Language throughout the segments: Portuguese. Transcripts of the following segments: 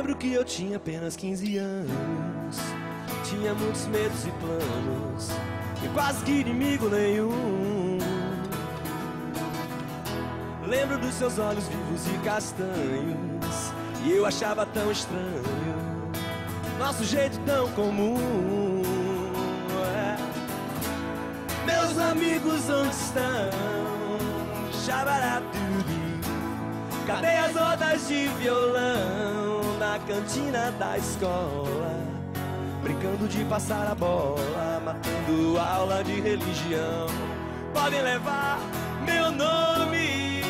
Lembro que eu tinha apenas 15 anos. Tinha muitos medos e planos. E quase que inimigo nenhum. Lembro dos seus olhos vivos e castanhos. E eu achava tão estranho. Nosso jeito tão comum. É. Meus amigos onde estão? Xabaratubi. Cadê as rodas de violão na cantina da escola? Brincando de passar a bola, matando aula de religião. Podem levar meu nome,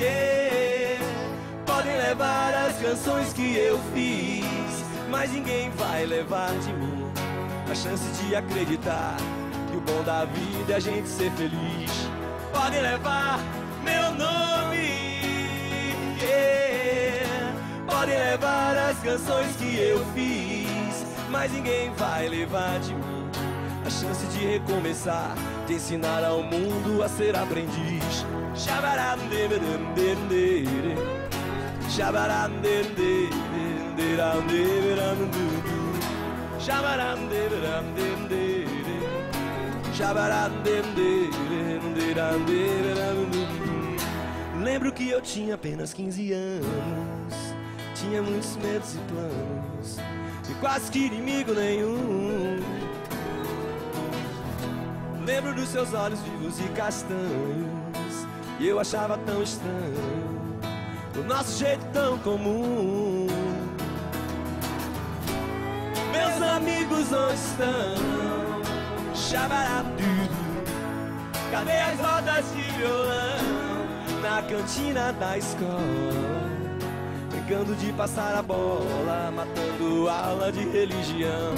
yeah. podem levar as canções que eu fiz, mas ninguém vai levar de mim a chance de acreditar que o bom da vida é a gente ser feliz. Podem levar meu nome. As canções que eu fiz, mas ninguém vai levar de mim a chance de recomeçar, de ensinar ao mundo a ser aprendiz. Lembro que eu tinha apenas 15 anos. Tinha muitos medos e planos. E quase que inimigo nenhum. Lembro dos seus olhos vivos e castanhos. E eu achava tão estranho. O nosso jeito tão comum. Meus amigos onde estão? Xabaratudo Cadê as rodas de violão? Na cantina da escola Brincando de passar a bola Matando aula de religião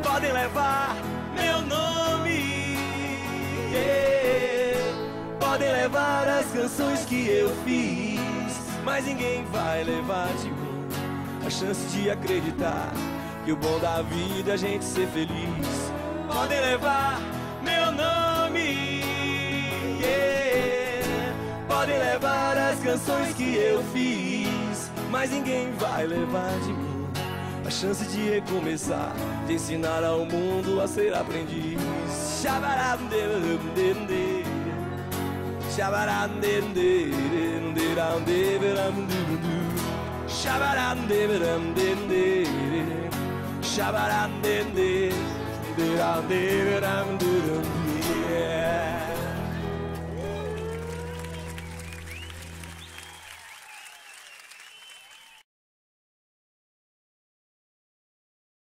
Podem levar meu nome yeah. Podem levar as canções que eu fiz Mas ninguém vai levar de mim A chance de acreditar que o bom da vida é a gente ser feliz. Podem levar meu nome, yeah. Podem levar as canções que eu fiz, mas ninguém vai levar de mim a chance de recomeçar, de ensinar ao mundo a ser aprendiz. Shabarandende,